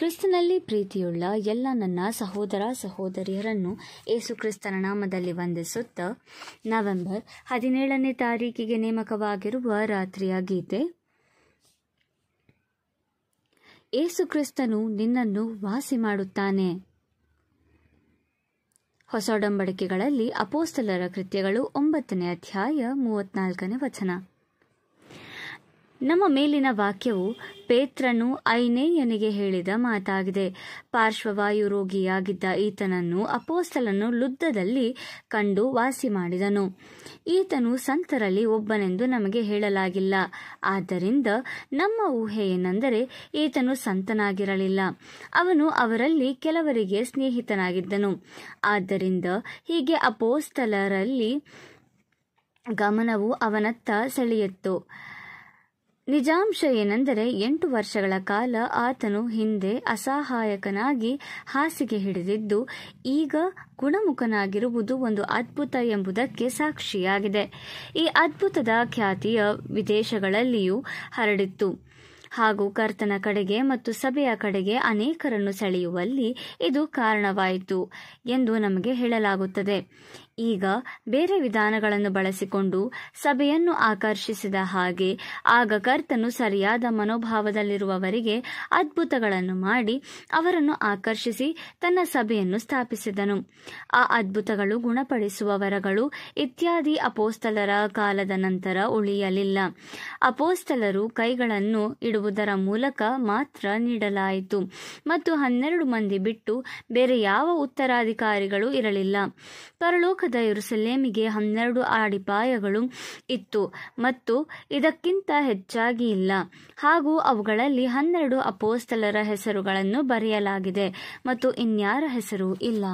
ಕ್ರಿಸ್ತನಲ್ಲಿ ಪ್ರೀತಿಯುಳ್ಳ ಎಲ್ಲ ನನ್ನ ಸಹೋದರ ಸಹೋದರಿಯರನ್ನು ಏಸು ಕ್ರಿಸ್ತನ ನಾಮದಲ್ಲಿ ವಂದಿಸುತ್ತಾ ನವೆಂಬರ್ ಹದಿನೇಳನೇ ತಾರೀಕಿಗೆ ನೇಮಕವಾಗಿರುವ ರಾತ್ರಿಯ ಗೀತೆ. ಏಸು ಕ್ರಿಸ್ತನು ನಿನ್ನನ್ನು ವಾಸಿ ಮಾಡುತ್ತಾನೆ. ಹೊಸ ಒಡಂಬಡಿಕೆಗಳಲ್ಲಿ ಅಪೋಸ್ತಲರ ಕೃತ್ಯಗಳು ಒಂಬತ್ತನೇ ಅಧ್ಯಾಯ ಮೂವತ್ನಾಲ್ಕನೇ ವಚನ. ನಮ್ಮ ಮೇಲಿನ ವಾಕ್ಯವು ಪೇತ್ರನು ಐನೇಯನಿಗೆ ಹೇಳಿದ ಮಾತಾಗಿದೆ. ಪಾರ್ಶ್ವವಾಯು ರೋಗಿಯಾಗಿದ್ದ ಈತನನ್ನು ಅಪೋಸ್ತಲನ್ನು ಲುದ್ದದಲ್ಲಿ ಕಂಡು ವಾಸಿ ಮಾಡಿದನು ಈತನು ಸಂತರಲ್ಲಿ ಒಬ್ಬನೆಂದು ನಮಗೆ ಹೇಳಲಾಗಿಲ್ಲ. ಆದ್ದರಿಂದ ನಮ್ಮ ಊಹೆ ಏನೆಂದರೆ ಈತನು ಸಂತನಾಗಿರಲಿಲ್ಲ. ಅವನು ಅವರಲ್ಲಿ ಕೆಲವರಿಗೆ ಸ್ನೇಹಿತನಾಗಿದ್ದನು. ಆದ್ದರಿಂದ ಹೀಗೆ ಅಪೋಸ್ತಲರಲ್ಲಿ ಗಮನವು ಅವನತ್ತ ಸೆಳೆಯಿತು. ನಿಜಾಂಶ ಏನೆಂದರೆ ಎಂಟು ವರ್ಷಗಳ ಕಾಲ ಆತನು ಹಿಂದೆ ಅಸಹಾಯಕನಾಗಿ ಹಾಸಿಗೆ ಹಿಡಿದಿದ್ದು ಈಗ ಗುಣಮುಖನಾಗಿರುವುದು ಒಂದು ಅದ್ಭುತ ಎಂಬುದಕ್ಕೆ ಸಾಕ್ಷಿಯಾಗಿದೆ. ಈ ಅದ್ಭುತದ ಖ್ಯಾತಿಯ ವಿದೇಶಗಳಲ್ಲಿಯೂ ಹರಡಿತ್ತು. ಹಾಗೂ ಕರ್ತನ ಕಡೆಗೆ ಮತ್ತು ಸಭೆಯ ಕಡೆಗೆ ಅನೇಕರನ್ನು ಸೆಳೆಯುವಲ್ಲಿ ಇದು ಕಾರಣವಾಯಿತು ಎಂದು ನಮಗೆ ಹೇಳಲಾಗುತ್ತದೆ. ಈಗ ಬೇರೆ ವಿಧಾನಗಳನ್ನು ಬಳಸಿಕೊಂಡು ಸಭೆಯನ್ನು ಆಕರ್ಷಿಸಿದ ಹಾಗೆ ಆಗ ಕರ್ತನು ಸರಿಯಾದ ಮನೋಭಾವದಲ್ಲಿರುವವರಿಗೆ ಅದ್ಭುತಗಳನ್ನು ಮಾಡಿ ಅವರನ್ನು ಆಕರ್ಷಿಸಿ ತನ್ನ ಸಭೆಯನ್ನು ಸ್ಥಾಪಿಸಿದನು. ಆ ಅದ್ಭುತಗಳು ಗುಣಪಡಿಸುವ ವರಗಳು ಇತ್ಯಾದಿ ಅಪೋಸ್ತಲರ ಕಾಲದ ನಂತರ ಉಳಿಯಲಿಲ್ಲ. ಅಪೋಸ್ತಲರು ಕೈಗಳನ್ನು ಇಡುವುದರ ಮೂಲಕ ಮಾತ್ರ ನೀಡಲಾಯಿತು ಮತ್ತು ಹನ್ನೆರಡು ಮಂದಿ ಬಿಟ್ಟು ಬೇರೆ ಯಾವ ಉತ್ತರಾಧಿಕಾರಿಗಳು ಇರಲಿಲ್ಲ. ಪರಲೋಕದ ಯೆರೂಸಲೇಮಿಗೆ ಹನ್ನೆರಡು ಅಡಿಪಾಯಗಳು ಇತ್ತು ಮತ್ತು ಇದಕ್ಕಿಂತ ಹೆಚ್ಚಾಗಿ ಇಲ್ಲ. ಹಾಗೂ ಅವುಗಳಲ್ಲಿ ಹನ್ನೆರಡು ಅಪೋಸ್ತಲರ ಹೆಸರುಗಳನ್ನು ಬರೆಯಲಾಗಿದೆ ಮತ್ತು ಇನ್ಯಾರ ಹೆಸರು ಇಲ್ಲ.